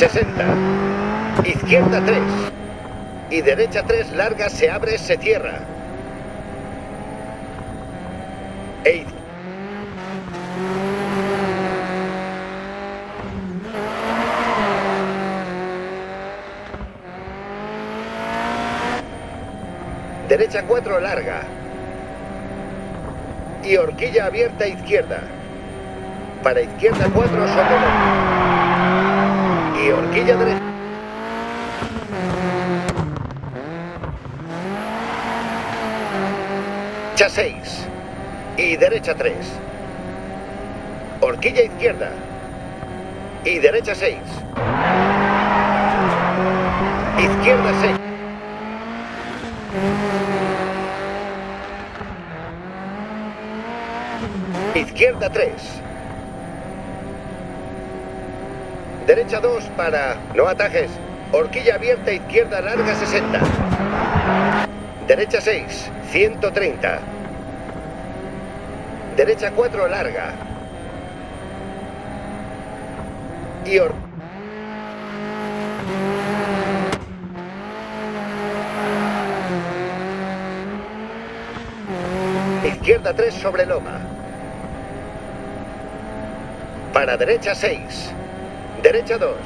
60. Izquierda 3. Y derecha 3, larga, se abre, se cierra. E Derecha 4, larga. Y horquilla abierta izquierda. Para izquierda 4 sobre Y horquilla derecha. Derecha 6. Y derecha 3. Horquilla izquierda. Y derecha 6. Izquierda 6. Izquierda 3. Derecha 2 para... No atajes. Horquilla abierta, izquierda larga 60. Derecha 6, 130. Derecha 4 larga. Y hor... Izquierda 3 sobre loma. Para derecha 6. Derecha 2.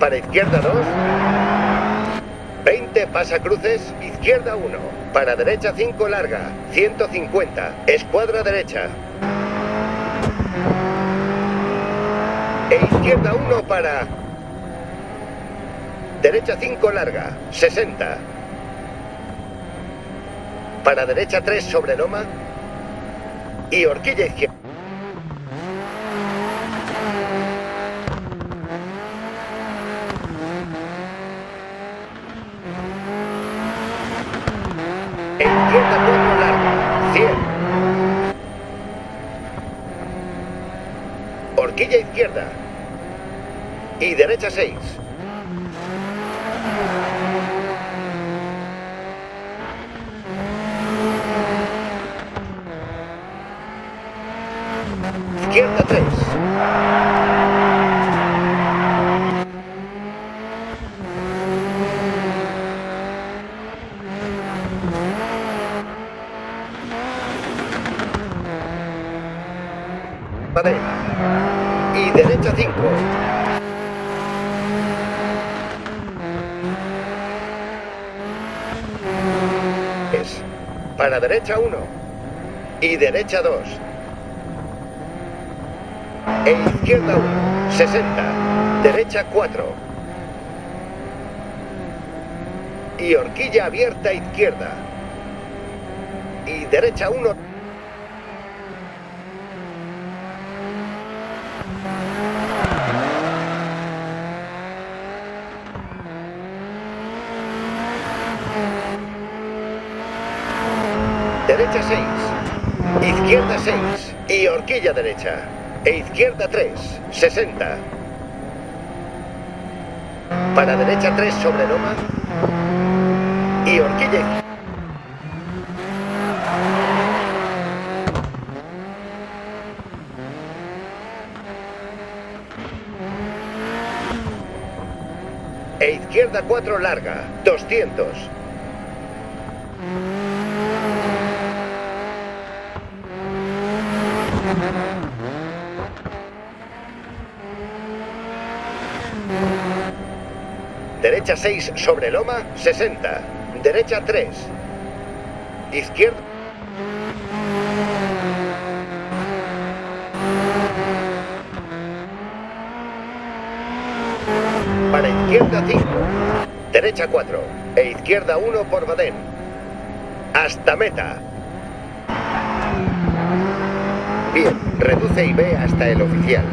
Para izquierda 2. 20 pasa cruces, izquierda 1. Para derecha 5 larga, 150. Escuadra derecha. E izquierda 1 para... Derecha 5 larga, 60. Para derecha 3 sobre loma. Y horquilla izquierda. E izquierda 4 larga, 100. Horquilla izquierda. Y derecha 6. Izquierda 3. Vale. Y derecha 5. Es para derecha 1 y derecha 2. E izquierda 1, 60. Derecha 4. Y horquilla abierta izquierda. Y derecha 1. Derecha 6. Izquierda 6. Y horquilla derecha. E izquierda 3. 60. Para derecha 3 sobre loma. Y horquilla. E izquierda 4 larga. 200. Derecha 6 sobre loma, 60. Derecha 3. Izquierda. Para izquierda 5. Derecha 4. E izquierda 1 por Badén. Hasta meta. Bien, reduce y ve hasta el oficial.